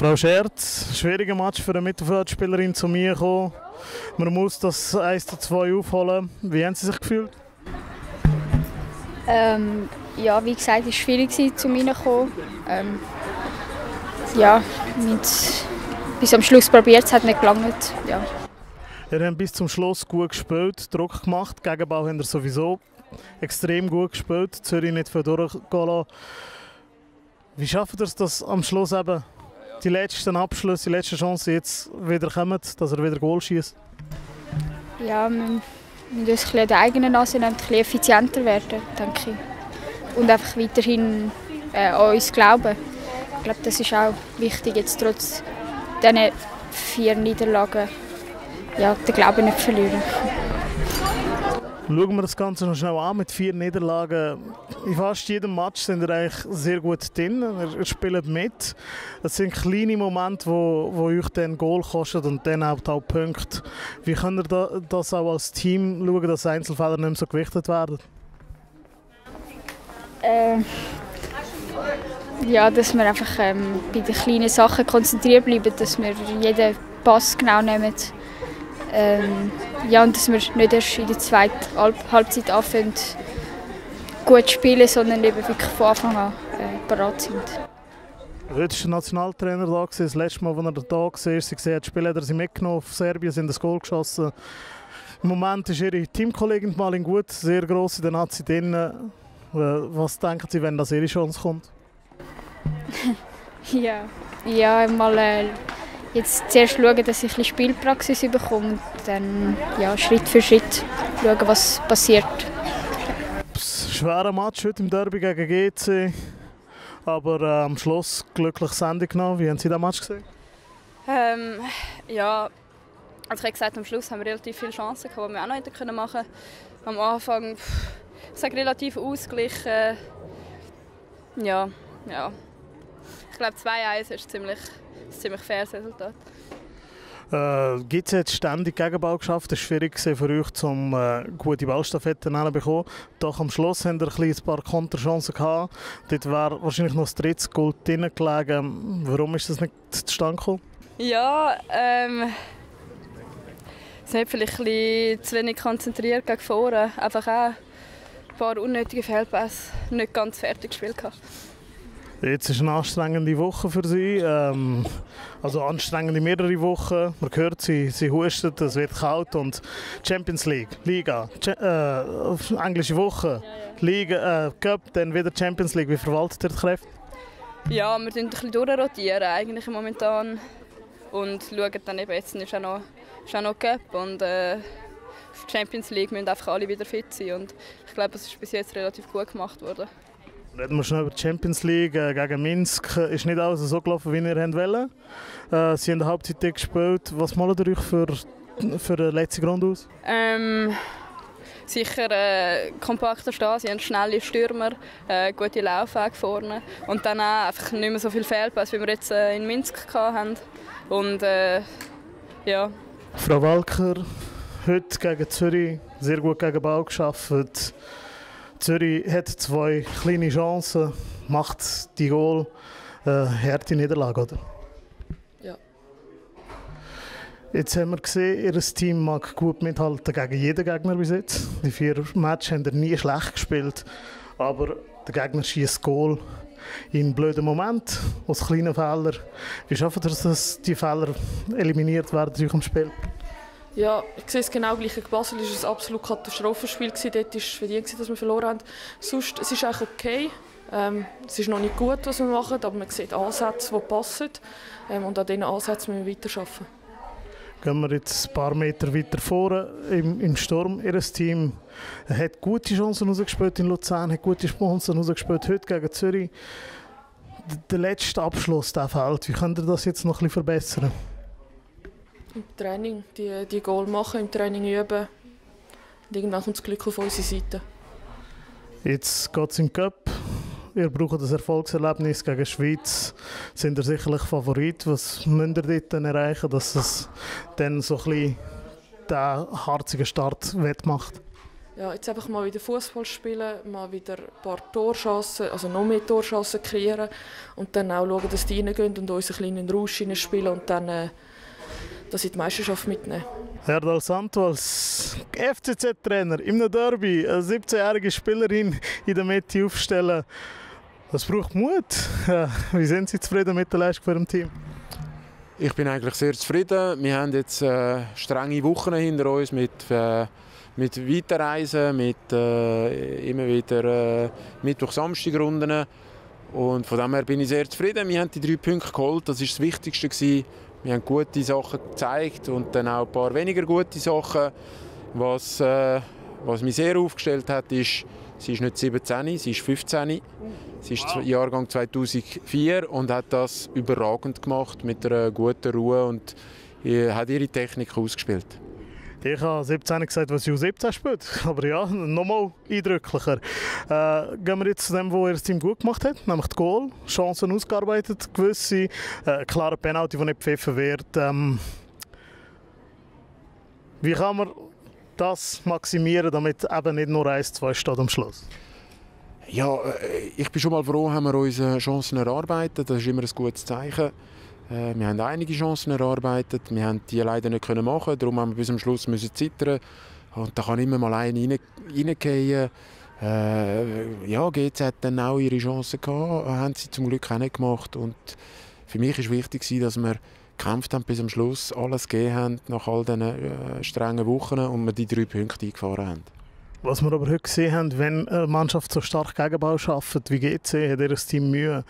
Frau Scherz, schwieriger Match für eine Mittelfeldspielerin zu mir kommen. Man muss das 1 zu 2 aufholen. Wie haben Sie sich gefühlt? Ähm, ja, wie gesagt, es war schwierig zu mir zu kommen. Ähm, ja, mit, bis am Schluss probiert es, hat nicht gelangt. Ja. Ihr habt bis zum Schluss gut gespielt, Druck gemacht. Gegenbau haben ihr sowieso extrem gut gespielt. Zürich nicht viel durchgehen lassen. Wie schafft ihr es, dass am Schluss eben die letzten Abschlüsse, die letzten Chancen jetzt wieder kommen, dass er wieder Goal schießt? Ja, wir müssen ein der eigenen Nase ein bisschen effizienter werden, denke ich. Und einfach weiterhin äh, an uns glauben. Ich glaube, das ist auch wichtig, jetzt trotz diesen vier Niederlagen ja, den Glauben nicht verlieren. Schauen wir das Ganze noch schnell an mit vier Niederlagen. In fast jedem Match sind wir eigentlich sehr gut drin. Er spielt mit. Es sind kleine Momente, wo, wo euch dann Goal kostet und dann auch, auch Punkte. Wie könnt ihr das auch als Team schauen, dass Einzelfälle nicht mehr so gewichtet werden? Äh, ja, dass wir einfach ähm, bei den kleinen Sachen konzentriert bleiben, dass wir jeden Pass genau nehmen ähm, ja, und dass wir nicht erst in der zweiten Halb Halbzeit anfangen, gut spielen, sondern eben wirklich von Anfang an äh, bereit sind. Heute war der Nationaltrainer da. Das letzte Mal, als er da war, sie gesehen, die Spieler sind mitgenommen auf Serbien, sind das Goal geschossen. Im Moment ist ihre Teamkollegin Malin gut, sehr gross in der Nazi drin. Was denken Sie, wenn das ihre Chance kommt? ja, ja mal äh, jetzt zuerst schauen, dass ich ein Spielpraxis bekomme und dann ja, Schritt für Schritt schauen, was passiert. Schwerer Match heute im Derby gegen GC, aber äh, am Schluss glücklich Sendung genommen. Wie haben Sie den Match gesehen? Ähm, ja, also ich habe gesagt, am Schluss haben wir relativ viele Chancen gehabt, die wir auch noch hätten machen können. Am Anfang, pff, ich sage relativ ausgeglichen. Ja, ja. Ich glaube 2-1 ist ziemlich ein ziemlich faires Resultat. Äh, Gibt es jetzt ständig Gegenbau geschafft? Es war schwierig für euch, um äh, gute Ballstaffetten zu bekommen. Doch am Schluss haben wir ein, paar Konterchancen gehabt. Dort wäre wahrscheinlich noch das dritte Goal drin gelegen. Warum ist das nicht zustande gekommen? Ja, ähm, sind vielleicht ein bisschen zu wenig konzentriert gegen vorne. Einfach auch ein paar unnötige Fehlpässe nicht ganz fertig gespielt. Gehabt. Jetzt ist eine anstrengende Woche für sie. Ähm, also anstrengende mehrere Wochen. Man hört, sie, sie hustet, es wird kalt und Champions League, Liga, Ch äh, englische Woche. Liga, äh, Cup, dann wieder Champions League. Wie verwaltet ihr die Kräfte? Ja, wir rotieren ein bisschen durchrotieren eigentlich momentan und schauen dann eben, jetzt ist auch noch, ist auch noch Cup und äh, Champions League müssen einfach alle wieder fit sein und ich glaube, es ist bis jetzt relativ gut gemacht worden. Reden wir schnell über die Champions League äh, gegen Minsk. Ist nicht alles so gelaufen, wie ihr wollt. Äh, sie haben Halbzeit gespielt. Was malen ihr euch für, für die letzte Runde aus? Ähm, sicher äh, kompakter stehen. Sie haben schnelle Stürmer, äh, gute Laufwege vorne. Und dann auch einfach nicht mehr so viel Fehlpass, wie wir jetzt äh, in Minsk hatten. Und äh, ja. Frau Walker, heute gegen Zürich sehr gut gegen Ball geschafft. Zürich hat zwei kleine Chancen, macht die Goal. Äh, harte Niederlage, oder? Ja. Jetzt haben wir gesehen, ihr Team mag gut mithalten gegen jeden Gegner bis jetzt. Die vier Matches haben nie schlecht gespielt, aber der Gegner schießt Goal in blöden Moment, aus kleinen Fehlern. Wie schaffen ihr es, dass die Fehler eliminiert werden durch im Spiel? Ja, ich sehe es genau gleich. In Basel war es ein absolut Katastrophenspiel. Dort war es verdient, dass wir verloren haben. Sonst es ist eigentlich okay. Ähm, es ist noch nicht gut, was wir machen, aber man sieht Ansätze, die passen. Ähm, und an diesen Ansätzen müssen wir weiterarbeiten. Gehen wir jetzt ein paar Meter weiter vor im, im Sturm. Ihr Team hat gute Chancen rausgespielt in Luzern, hat gute Chancen rausgespielt heute gegen Zürich. Der letzte Abschluss der fehlt. Wie könnt ihr das jetzt noch ein bisschen verbessern? Im Training, die, die Goal machen, im Training üben. Und irgendwann kommt das Glück auf unsere Seite. Jetzt geht es im Cup. Ihr braucht das Erfolgserlebnis gegen die Schweiz. Sind ihr sicherlich Favorit? Was müsst ihr dort erreichen, dass es dann so ein bisschen den harzigen Start wettmacht? ja, jetzt einfach mal wieder Fußball spielen, mal wieder ein paar Torchancen, also noch mehr Torchancen kreieren und dann auch schauen, dass die reingehen und uns einen kleinen Rausch spielen und dann äh, das in die Meisterschaft mitnehmen. Herr Dal Santo als FCZ-Trainer im Derby eine 17-jährige Spielerin in der Mitte aufstellen, das braucht Mut. Wie sind Sie zufrieden mit der Leistung für dem Team? Ich bin eigentlich sehr zufrieden. Wir haben jetzt äh, strenge Wochen hinter uns mit äh, mit Weiterreisen, mit äh, immer wieder äh, Mittwoch-Samstag-Runden. Und von dem her bin ich sehr zufrieden. Wir haben die drei Punkte geholt, das war das Wichtigste. Gewesen. Wir haben gute Sachen gezeigt und dann auch ein paar weniger gute Sachen. Was, äh, was mich sehr aufgestellt hat, ist, sie ist nicht 17, sie ist 15. Sie ist wow. Jahrgang 2004 und hat das überragend gemacht mit einer guten Ruhe und äh, hat ihre Technik ausgespielt. Ich habe 17 gesagt, was U17 spielt. Aber ja, nochmal eindrücklicher. Äh, gehen wir jetzt zu dem, er das Team gut gemacht hat, nämlich die Goal. Chancen ausgearbeitet, gewisse. Äh, klare Penalty, die nicht pfiffen wird. Ähm, wie kann man das maximieren, damit eben nicht nur 1-2 steht am Schluss? Ja, äh, ich bin schon mal froh, haben wir unsere Chancen erarbeitet. Das ist immer ein gutes Zeichen. Äh, wir haben einige Chancen erarbeitet, wir haben die leider nicht können machen, darum haben wir bis zum Schluss müssen zittern und da kann immer mal einer reingehen. Äh, ja, GZ hat dann auch ihre Chancen gehabt, haben sie zum Glück auch nicht gemacht und für mich war wichtig, dass wir gekämpft haben bis zum Schluss, alles gegeben haben nach all diesen äh, strengen Wochen und wir die drei Punkte eingefahren haben. Was wir aber heute gesehen haben, wenn eine Mannschaft so stark Gegenbau schafft wie GC, hat ihr das Team Mühe.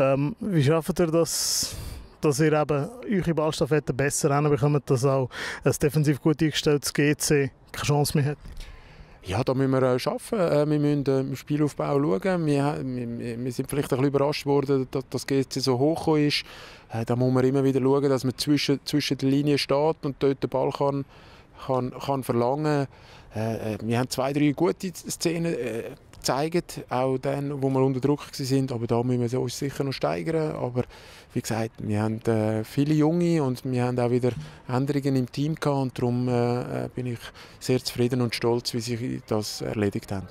Ähm, wie schafft ihr das dass ihr eben eure Ballstaffette besser hinbekommt, dass auch ein defensiv gut eingestelltes GC keine Chance mehr hat? Ja, da müssen wir äh, arbeiten. Äh, wir müssen äh, im Spielaufbau schauen. Wir, wir, wir, sind vielleicht ein bisschen überrascht worden, dass das GC so hoch ist. Da muss man immer wieder schauen, dass man zwischen, zwischen den Linien steht und dort den Ball kann, kann, kann verlangen kann. Wir haben zwei, drei gute Szenen gezeigt, auch dann, wo wir unter Druck waren. Aber da müssen wir uns sicher noch steigern. Aber wie gesagt, wir haben äh, viele Junge und wir haben auch wieder Änderungen im Team gehabt und darum äh, bin ich sehr zufrieden und stolz, wie sie das erledigt haben.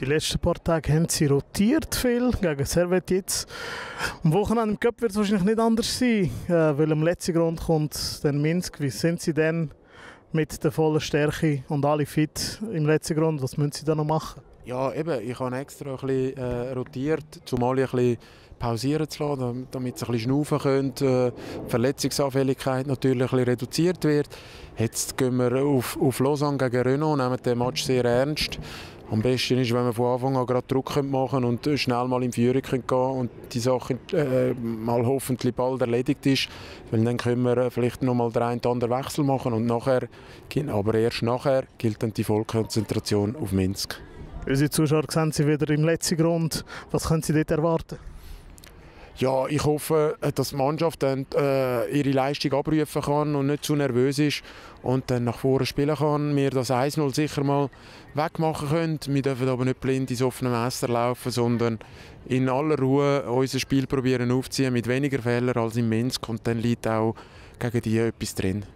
Die letzten paar Tage haben sie rotiert viel gegen Servet jetzt. Am Wochenende im Cup wird es wahrscheinlich nicht anders sein, äh, weil am letzten Grund kommt dann Minsk. Wie sind sie denn mit der vollen Stärke und alle fit im letzten Grund? Was müssen sie da noch machen? Ja, eben, ich habe extra ein bisschen äh, rotiert, um alle ein bisschen pausieren zu lassen, damit sie ein bisschen schnaufen können, äh, die Verletzungsanfälligkeit natürlich ein bisschen reduziert wird. Jetzt gehen wir auf, auf Lausanne gegen Renault, nehmen den Match sehr ernst. Am besten ist, wenn wir von Anfang an gerade Druck machen und schnell mal in Führung gehen und die Sache äh, mal hoffentlich bald erledigt ist, weil dann können wir vielleicht noch mal den einen oder anderen Wechsel machen und nachher, aber erst nachher gilt dann die Vollkonzentration auf Minsk. Unsere Zuschauer sehen Sie wieder im letzten Grund. Was können Sie dort erwarten? Ja, ich hoffe, dass die Mannschaft dann äh, ihre Leistung abrufen kann und nicht zu nervös ist und dann nach vorne spielen kann. Wir das 1-0 sicher mal wegmachen können. Wir dürfen aber nicht blind ins offene Messer laufen, sondern in aller Ruhe unser Spiel probieren aufziehen mit weniger Fehlern als in Minsk und dann liegt auch gegen die etwas drin.